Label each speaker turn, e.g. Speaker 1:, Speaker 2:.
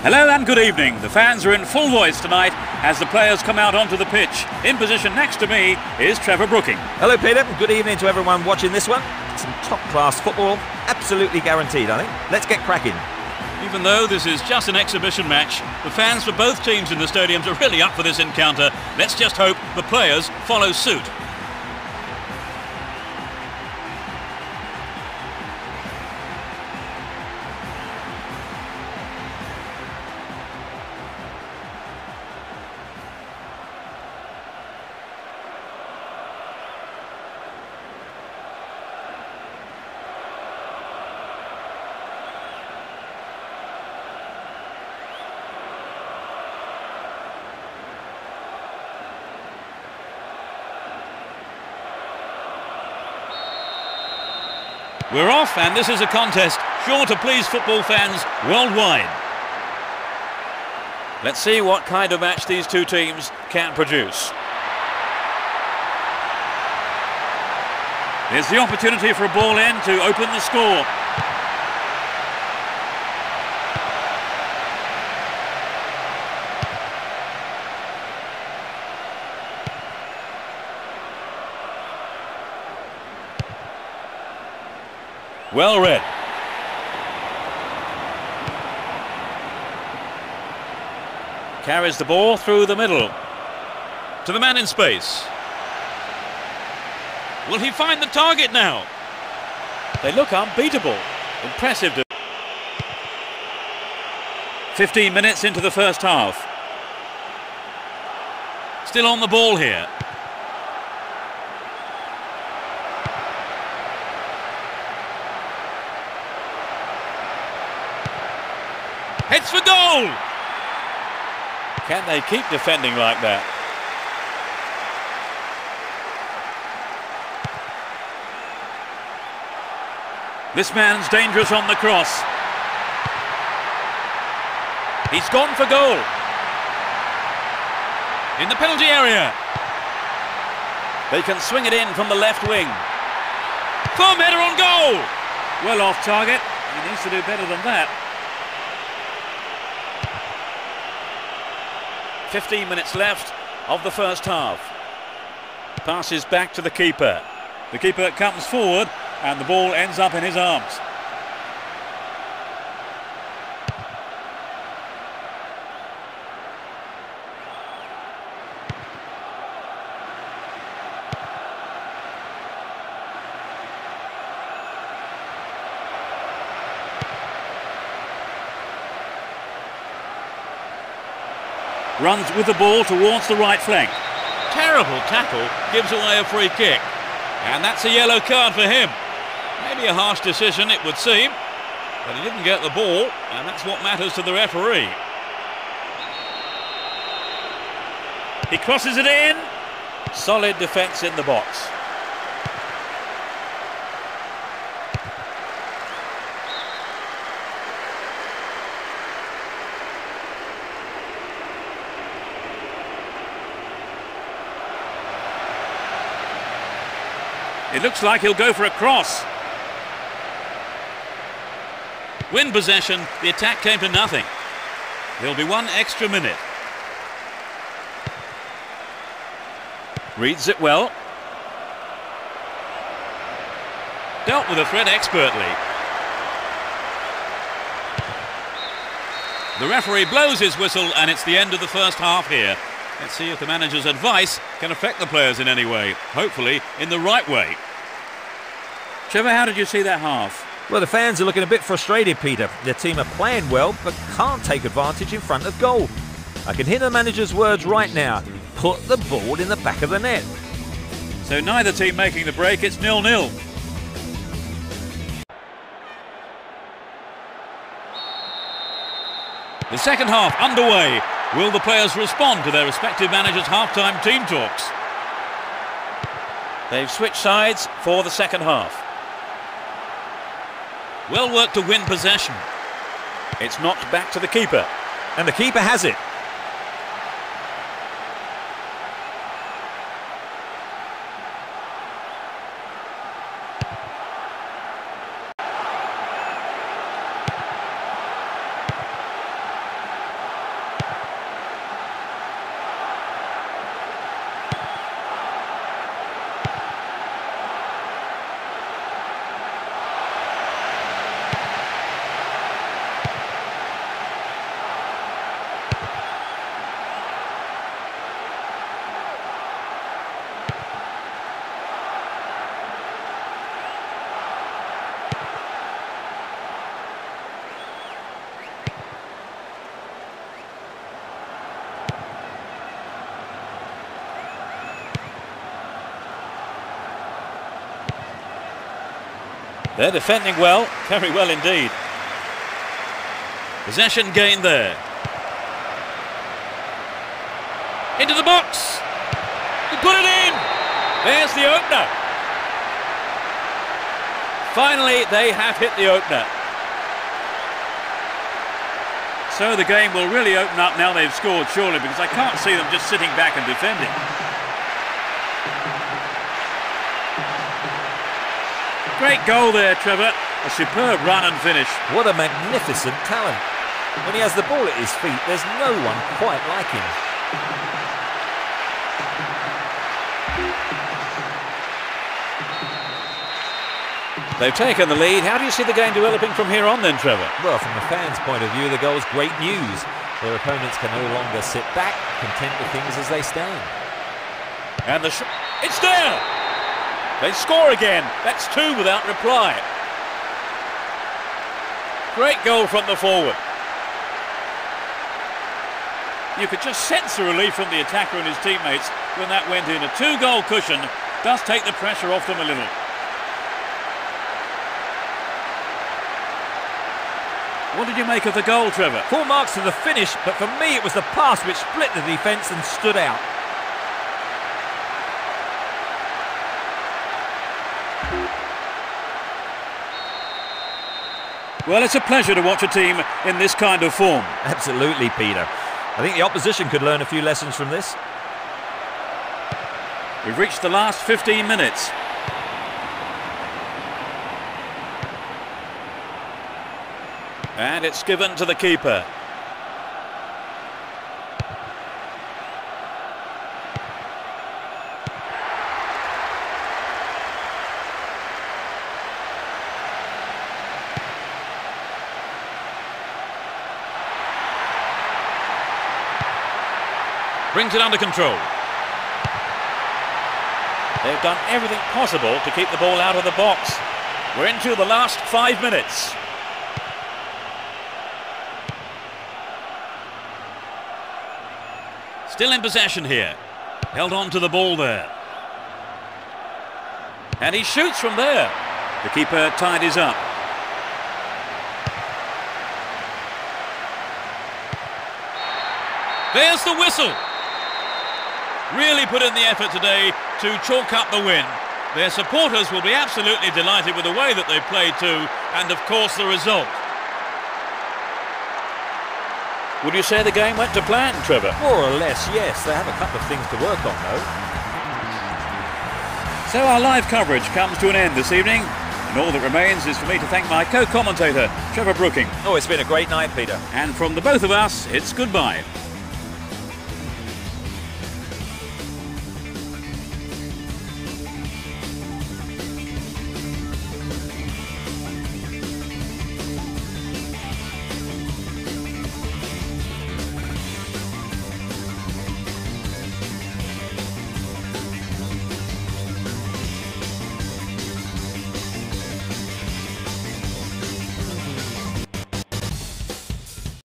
Speaker 1: Hello and good evening. The fans are in full voice tonight as the players come out onto the pitch. In position next to me is Trevor Brooking.
Speaker 2: Hello, Peter. Good evening to everyone watching this one. Some top-class football, absolutely guaranteed, I think. Let's get cracking.
Speaker 1: Even though this is just an exhibition match, the fans for both teams in the stadiums are really up for this encounter. Let's just hope the players follow suit. We're off, and this is a contest sure to please football fans worldwide. Let's see what kind of match these two teams can produce. Here's the opportunity for a ball in to open the score. Well read. Carries the ball through the middle. To the man in space. Will he find the target now? They look unbeatable. Impressive. 15 minutes into the first half. Still on the ball here. Heads for goal! Can they keep defending like that? This man's dangerous on the cross. He's gone for goal. In the penalty area. They can swing it in from the left wing. Firm header on goal. Well off target. He needs to do better than that. 15 minutes left of the first half. Passes back to the keeper. The keeper comes forward and the ball ends up in his arms. Runs with the ball towards the right flank. Terrible tackle, gives away a free kick. And that's a yellow card for him. Maybe a harsh decision, it would seem. But he didn't get the ball, and that's what matters to the referee. He crosses it in. Solid defence in the box. It looks like he'll go for a cross. Win possession, the attack came to nothing. There'll be one extra minute. Reads it well. Dealt with the threat expertly. The referee blows his whistle and it's the end of the first half here. Let's see if the manager's advice can affect the players in any way. Hopefully in the right way. Trevor, how did you see that half?
Speaker 2: Well, the fans are looking a bit frustrated, Peter. Their team are playing well, but can't take advantage in front of goal. I can hear the manager's words right now. Put the ball in the back of the net.
Speaker 1: So neither team making the break, it's nil-nil. The second half underway. Will the players respond to their respective managers' half-time team talks? They've switched sides for the second half. Well worked to win possession. It's knocked back to the keeper.
Speaker 2: And the keeper has it.
Speaker 1: They're defending well, very well indeed. Possession gained there. Into the box. He put it in. There's the opener. Finally, they have hit the opener. So the game will really open up now they've scored, surely, because I can't see them just sitting back and defending. Great goal there, Trevor. A superb run and finish.
Speaker 2: What a magnificent talent. When he has the ball at his feet, there's no one quite like him.
Speaker 1: They've taken the lead. How do you see the game developing from here on then, Trevor?
Speaker 2: Well, from the fans' point of view, the goal's great news. Their opponents can no longer sit back, content with things as they stand.
Speaker 1: And the it's there! They score again. That's two without reply. Great goal from the forward. You could just sense the relief from the attacker and his teammates when that went in. A two-goal cushion does take the pressure off them a little. What did you make of the goal, Trevor?
Speaker 2: Full marks to the finish, but for me it was the pass which split the defence and stood out.
Speaker 1: Well, it's a pleasure to watch a team in this kind of form.
Speaker 2: Absolutely, Peter. I think the opposition could learn a few lessons from this.
Speaker 1: We've reached the last 15 minutes. And it's given to the keeper. Brings it under control. They've done everything possible to keep the ball out of the box. We're into the last five minutes. Still in possession here. Held on to the ball there. And he shoots from there. The keeper tidies up. There's the whistle. Really put in the effort today to chalk up the win. Their supporters will be absolutely delighted with the way that they played too, and of course the result. Would you say the game went to plan, Trevor?
Speaker 2: More or less, yes. They have a couple of things to work on, though.
Speaker 1: So our live coverage comes to an end this evening, and all that remains is for me to thank my co-commentator, Trevor Brooking.
Speaker 2: Oh, it's been a great night, Peter.
Speaker 1: And from the both of us, it's goodbye.